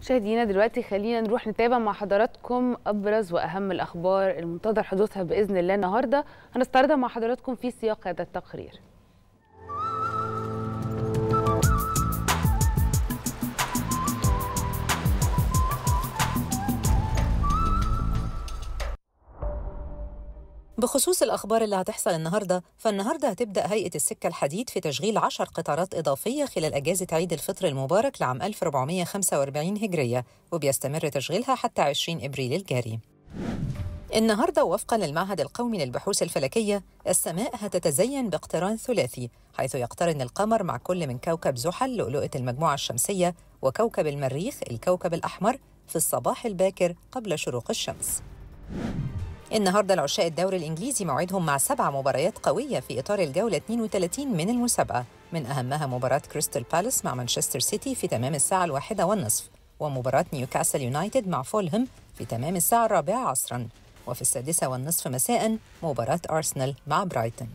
مشاهدينا دلوقتي خلينا نروح نتابع مع حضراتكم أبرز وأهم الأخبار المنتظر حدوثها بإذن الله النهارده. هنستعرضها مع حضراتكم في سياق هذا التقرير. بخصوص الأخبار اللي هتحصل النهاردة فالنهاردة هتبدأ هيئة السكة الحديد في تشغيل عشر قطارات إضافية خلال أجازة عيد الفطر المبارك لعام 1445 هجرية وبيستمر تشغيلها حتى 20 إبريل الجاري النهارده وفقا للمعهد القومي للبحوث الفلكية السماء هتتزين باقتران ثلاثي حيث يقترن القمر مع كل من كوكب زحل لؤلؤة المجموعة الشمسية وكوكب المريخ الكوكب الأحمر في الصباح الباكر قبل شروق الشمس. النهارده العشاء الدوري الإنجليزي موعدهم مع سبع مباريات قوية في إطار الجولة 32 من المسابقة. من أهمها مباراة كريستال بالاس مع مانشستر سيتي في تمام الساعة الواحدة والنصف ومباراة نيوكاسل يونايتد مع فولهام في تمام الساعة الرابعة عصرا. وفي السادسة والنصف مساء مباراة أرسنال مع برايتون.